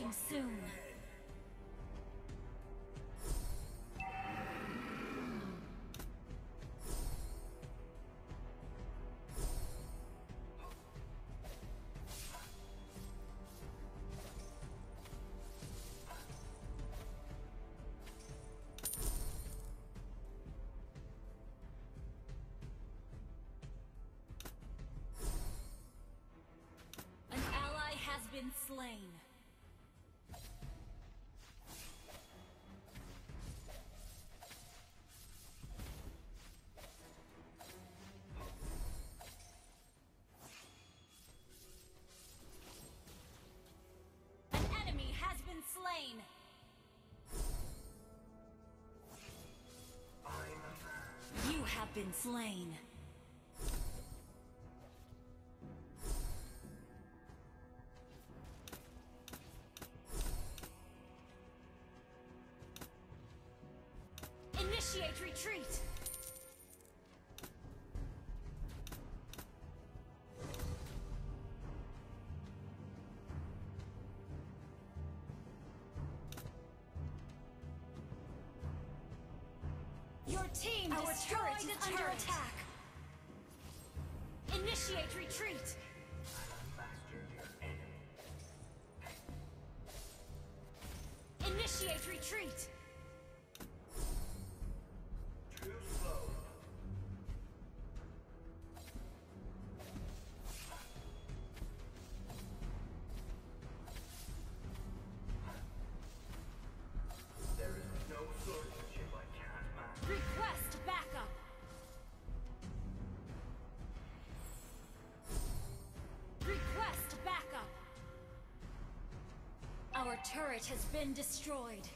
Resurrecting soon. Been slain. Been slain. Your team Our destroyed turret is under attack. Initiate retreat! Master your enemy. Initiate retreat! Turret has been destroyed.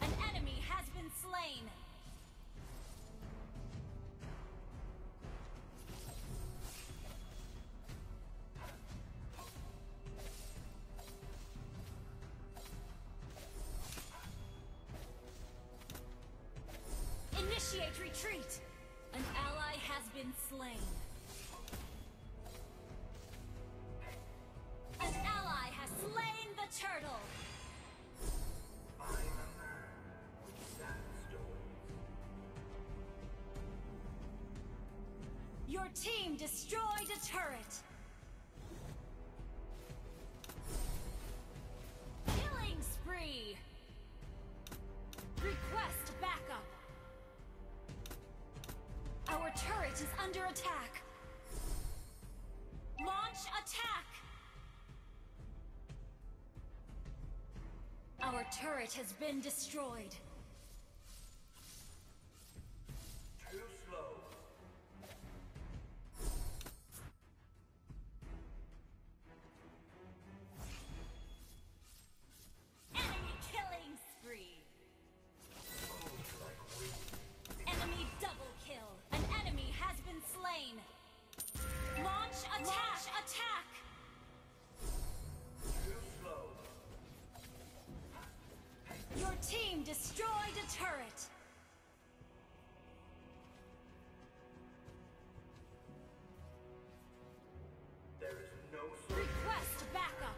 An enemy has been slain. Initiate retreat! An ally has been slain. An ally has slain the turtle! Team destroyed a turret! Killing spree! Request backup! Our turret is under attack! Launch attack! Our turret has been destroyed. Request backup!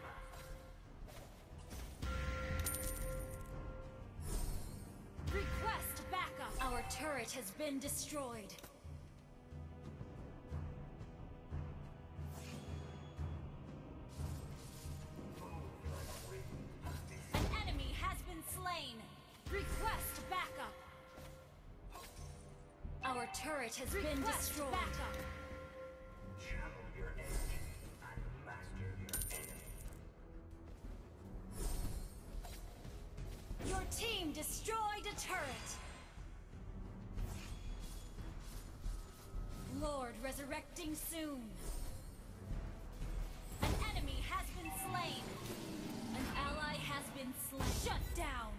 Request backup! Our turret has been destroyed. destroyed a turret! Lord resurrecting soon! An enemy has been slain! An ally has been slain! Shut down!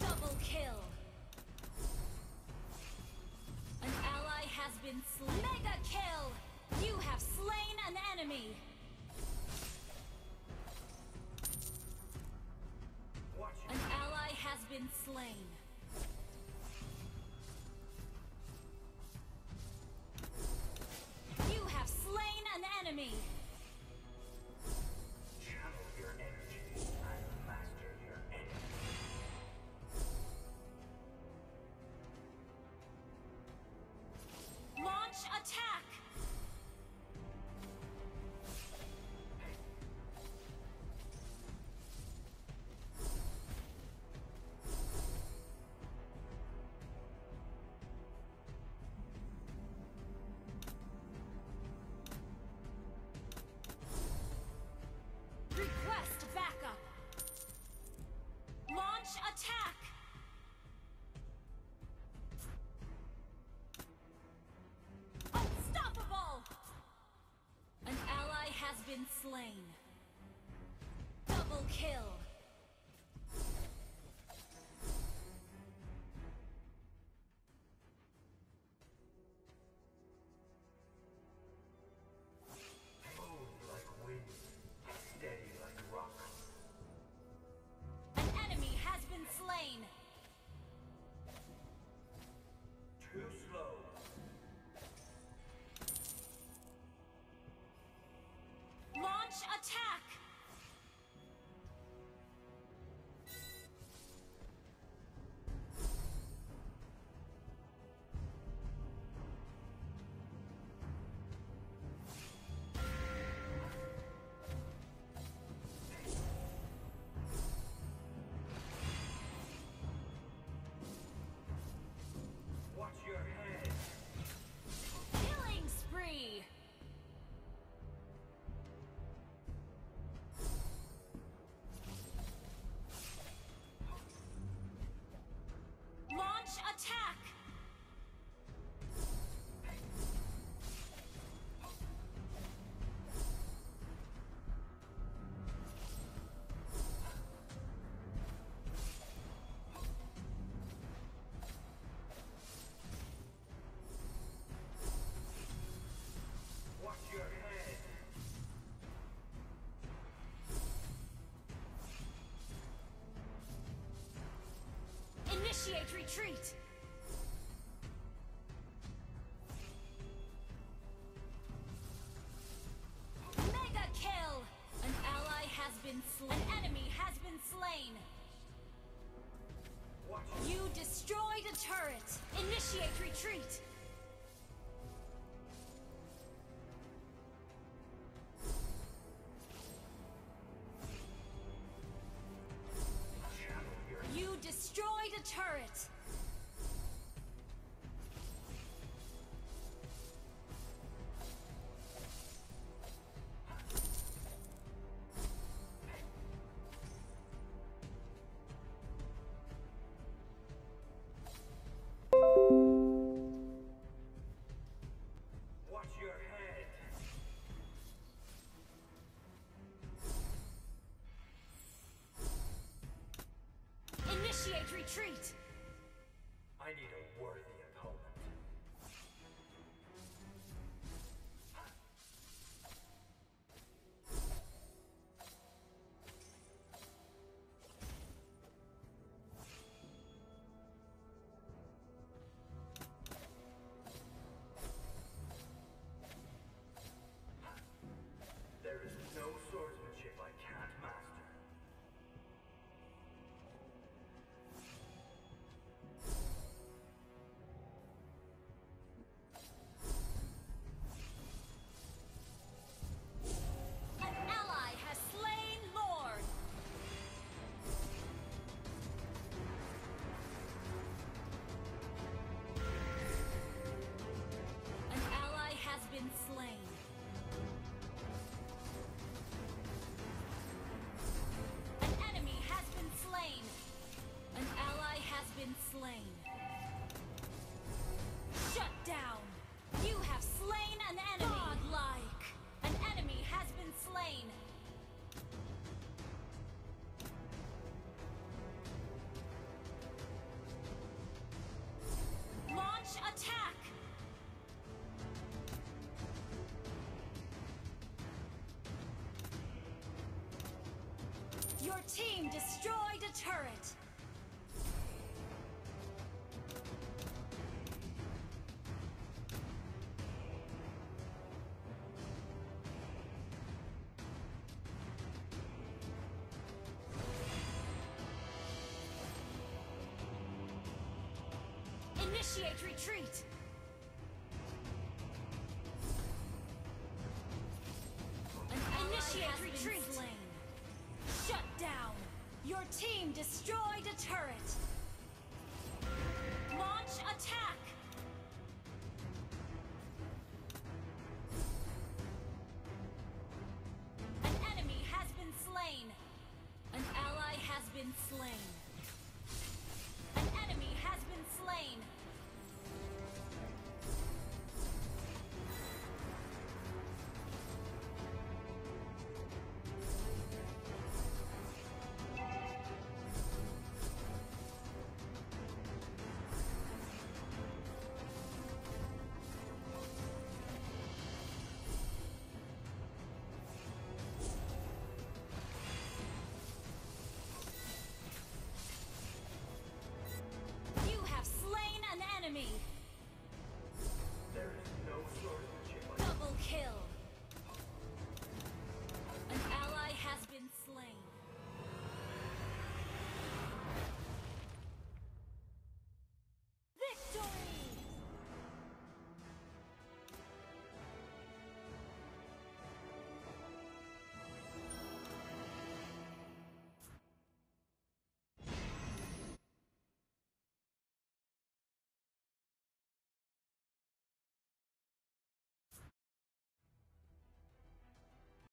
Double kill! An ally has been slain! Mega kill! You have slain an enemy! been slain. been slain. Double kill. Initiate retreat! Initiate retreat! Your team destroyed a turret. Initiate retreat! Your team destroyed a turret! Launch attack!